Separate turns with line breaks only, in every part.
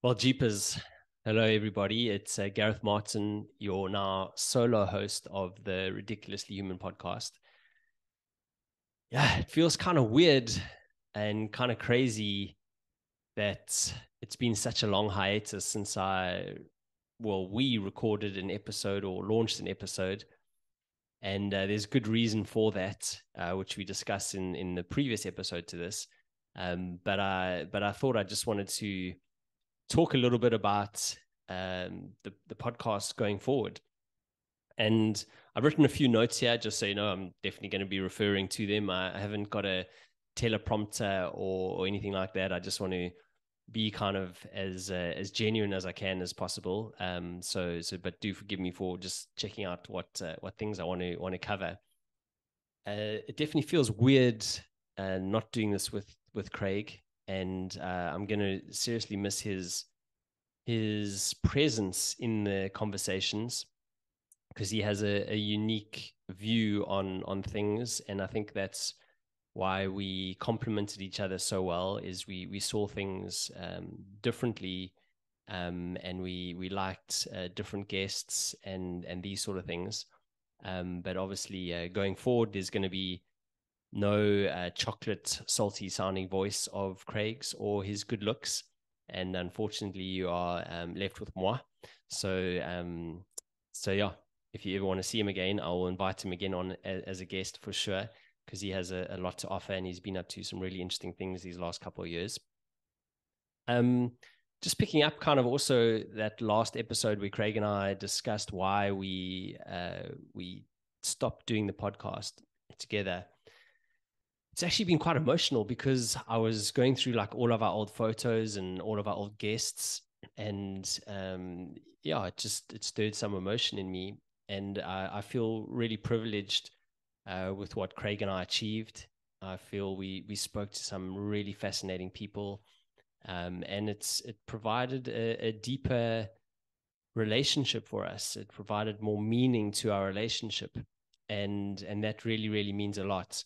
Well, Jeepers, hello everybody. It's uh, Gareth Martin, your now solo host of the Ridiculously Human podcast. Yeah, it feels kind of weird and kind of crazy that it's been such a long hiatus since I, well, we recorded an episode or launched an episode. And uh, there's good reason for that, uh, which we discussed in, in the previous episode to this. Um, but I, but I thought I just wanted to talk a little bit about um, the, the podcast going forward. And I've written a few notes here, just so you know, I'm definitely going to be referring to them. I, haven't got a teleprompter or, or, anything like that. I just want to be kind of as uh, as genuine as I can as possible. Um, so so, but do forgive me for just checking out what uh, what things I want to want to cover. Uh, it definitely feels weird uh, not doing this with with Craig and uh, I'm going to seriously miss his his presence in the conversations because he has a, a, unique view on on things, and I think that's why we complemented each other so well. Is we we saw things um, differently. Um, and we we liked uh, different guests and and these sort of things, um, but obviously uh, going forward, there's going to be no uh, chocolate, salty sounding voice of Craig's or his good looks. And unfortunately, you are um, left with moi. So, um, so yeah, if you ever want to see him again, I will invite him again on a, as a guest for sure because he has a, a, lot to offer and he's been up to some really interesting things these last couple of years. Um, just picking up kind of also that last episode where Craig and I discussed why we uh, we stopped doing the podcast together it's actually been quite emotional because I was going through like all of our old photos and all of our old guests, and um, yeah, it just it stirred some emotion in me, and I, feel really privileged uh, with what Craig and I achieved. I feel we we spoke to some really fascinating people, um, and it's it provided a, a deeper relationship for us. It provided more meaning to our relationship, and and that really really means a lot.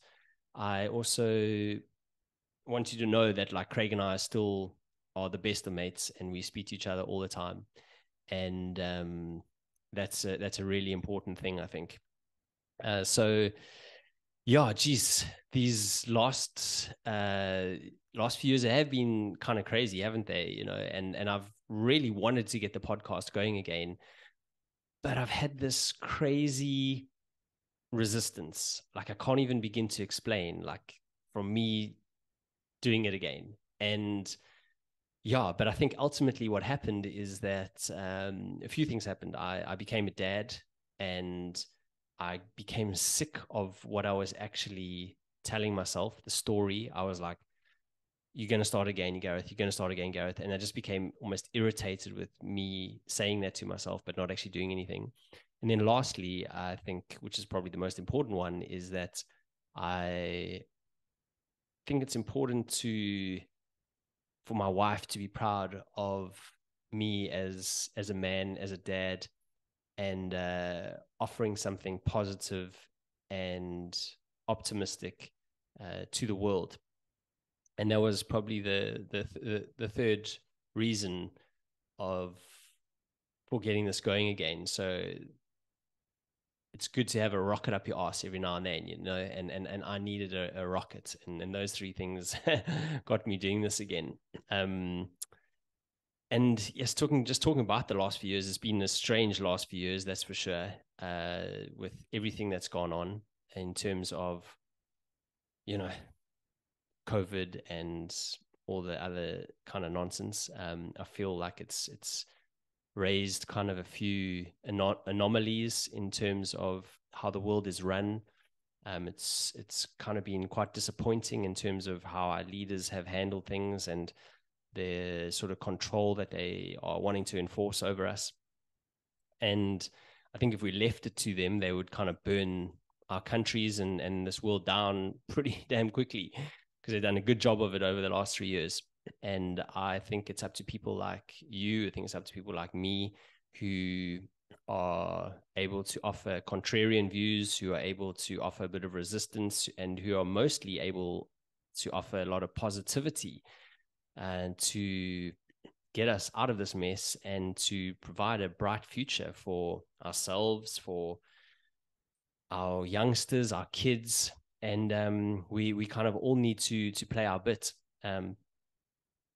I also want you to know that like Craig and I still are the best of mates and we speak to each other all the time. And um, that's a, that's a really important thing, I think. Uh, so yeah, geez, these last uh, last few years have been kind of crazy, haven't they? You know, and and I've really wanted to get the podcast going again, but I've had this crazy resistance. Like i can't even begin to explain like from me doing it again. And yeah but i think ultimately what happened is that um, a few things happened. I, I became a dad and i became sick of what i was actually telling myself the story. I was like you're going to start again gareth. You're going to start again gareth. And i just became almost irritated with me saying that to myself but not actually doing anything and then lastly, I think, which is probably the most important one, is that I think it's important to for my wife to be proud of me as as a man, as a dad, and uh, offering something positive and optimistic uh, to the world. And that was probably the the the, the third reason of for getting this going again. So it's good to have a rocket up your ass every now and then, you know, and and, and I needed a, a rocket. And, and those three things got me doing this again. Um, and yes, talking just talking about the last few years, it's been a strange last few years, that's for sure. Uh, with everything that's gone on in terms of, you know, COVID and all the other kind of nonsense. Um, I feel like it's it's raised kind of a few anom- anomalies in terms of how the world is run. Um, it's it's kind of been quite disappointing in terms of how our leaders have handled things and the sort of control that they are wanting to enforce over us. And I think if we left it to them, they would kind of burn our countries and, and this world down pretty damn quickly because they've done a good job of it over the last three years. And I think it's up to people like you, I think it's up to people like me who are able to offer contrarian views, who are able to offer a bit of resistance, and who are mostly able to offer a lot of positivity and to get us out of this mess and to provide a bright future for ourselves, for our youngsters, our kids, and um, we we kind of all need to to play our bit. Um,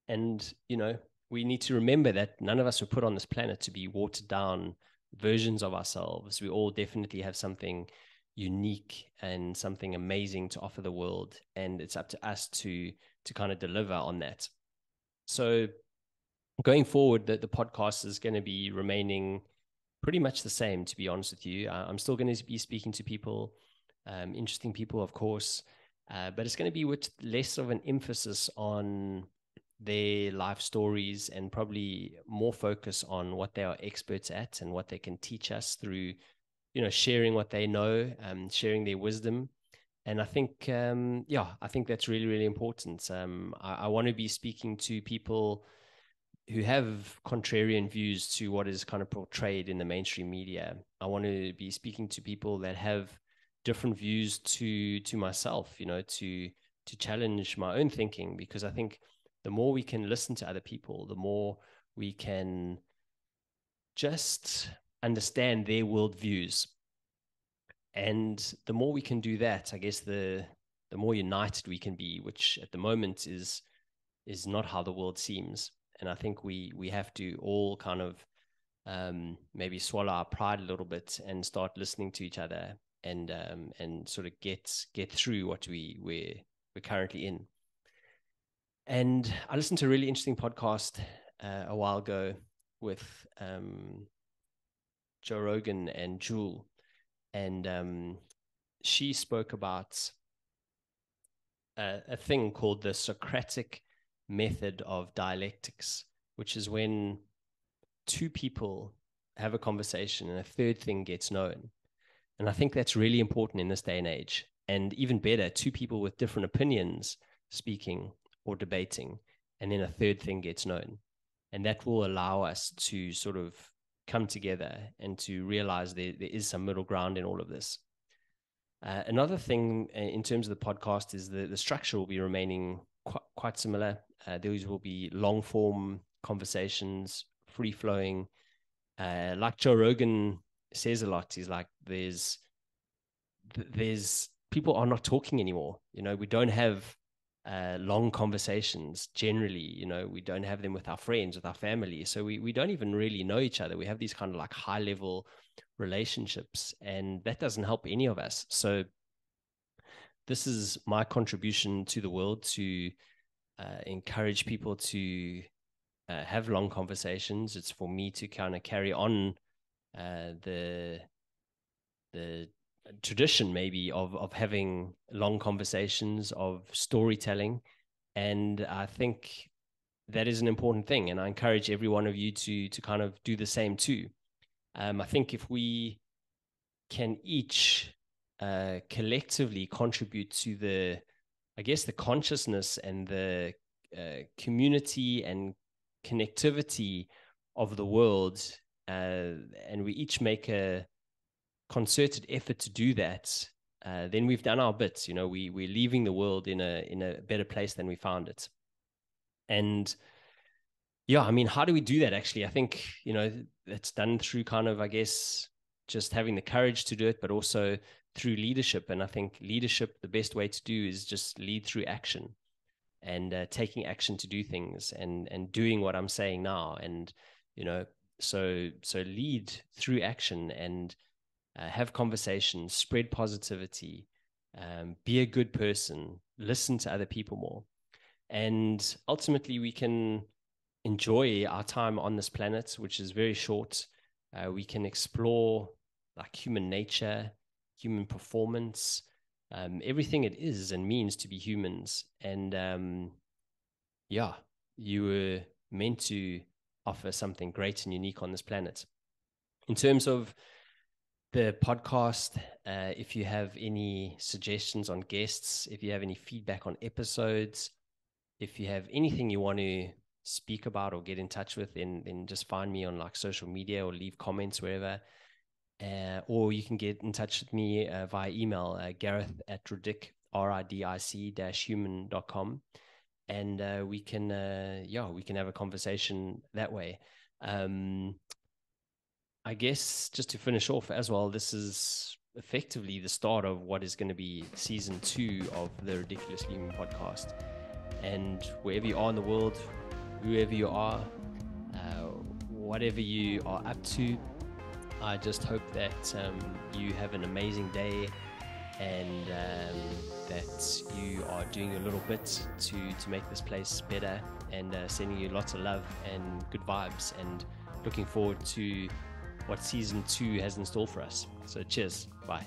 and you know, we need to remember that none of us were put on this planet to be watered down versions of ourselves. We all definitely have something unique and something amazing to offer the world, and it's up to us to to kind of deliver on that. So, going forward, the, the podcast is going to be remaining pretty much the same. To be honest with you, I'm still going to be speaking to people, um, interesting people, of course, uh, but it's going to be with less of an emphasis on their life stories and probably more focus on what they are experts at and what they can teach us through you know sharing what they know um, sharing their wisdom. And i think um, yeah i think that's really really important. Um, i, I want to be speaking to people who have contrarian views to what is kind of portrayed in the mainstream media. I want to be speaking to people that have different views to to myself you know to to challenge my own thinking because i think the more we can listen to other people, the more we can just understand their worldviews. And the more we can do that, I guess the the more united we can be, which at the moment is is not how the world seems. And I think we we have to all kind of um, maybe swallow our pride a little bit and start listening to each other and um, and sort of get get through what we we're we're currently in. And I listened to a really interesting podcast uh, a while ago with um, Joe Rogan and Jewel. And um, she spoke about a, a thing called the Socratic method of dialectics, which is when two people have a conversation and a third thing gets known. And I think that's really important in this day and age. And even better, two people with different opinions speaking or debating, and then a third thing gets known. And that will allow us to sort of come together and to realize there, there is some middle ground in all of this. Uh, another thing uh, in terms of the podcast is the, the structure will be remaining quite, quite similar. Uh, these will be long form conversations, free flowing. Uh, like Joe Rogan says a lot, he's like, there's, there's people are not talking anymore. You know, we don't have uh, long conversations generally you know we don't have them with our friends with our family. So we, we don't even really know each other. We have these kind of like high level relationships and that doesn't help any of us. So this is my contribution to the world to uh, encourage people to uh, have long conversations. It's for me to kind of carry on uh, the the tradition maybe of of having long conversations of storytelling. And i think that is an important thing. And i encourage every one of you to to kind of do the same too. Um, i think if we can each uh, collectively contribute to the i guess the consciousness and the uh, community and connectivity of the world uh, and we each make a concerted effort to do that, uh, then we've done our bits. You know, we we're leaving the world in a in a better place than we found it. And yeah, I mean, how do we do that? Actually, I think you know it's done through kind of, I guess, just having the courage to do it, but also through leadership. And I think leadership, the best way to do is just lead through action and uh, taking action to do things and and doing what I'm saying now. And you know, so so lead through action and uh, have conversations, spread positivity, um, be a good person, listen to other people more. And ultimately, we can enjoy our time on this planet, which is very short. Uh, we can explore like human nature, human performance, um, everything it is and means to be humans. And um, yeah, you were meant to offer something great and unique on this planet. In terms of the podcast. Uh, if you have any suggestions on guests, if you have any feedback on episodes, if you have anything you want to speak about or get in touch with, then then just find me on like social media or leave comments wherever. Uh, or you can get in touch with me uh, via email, uh, gareth at ridic, R-I-D-I-C dash human.com. and uh, we can uh, yeah we can have a conversation that way. Um, I guess just to finish off as well, this is effectively the start of what is going to be season two of the Ridiculously Human podcast. And wherever you are in the world, whoever you are, uh, whatever you are up to, I just hope that um, you have an amazing day and um, that you are doing a little bit to, to make this place better and uh, sending you lots of love and good vibes and looking forward to what season two has in store for us. So, cheers. Bye.